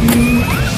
you.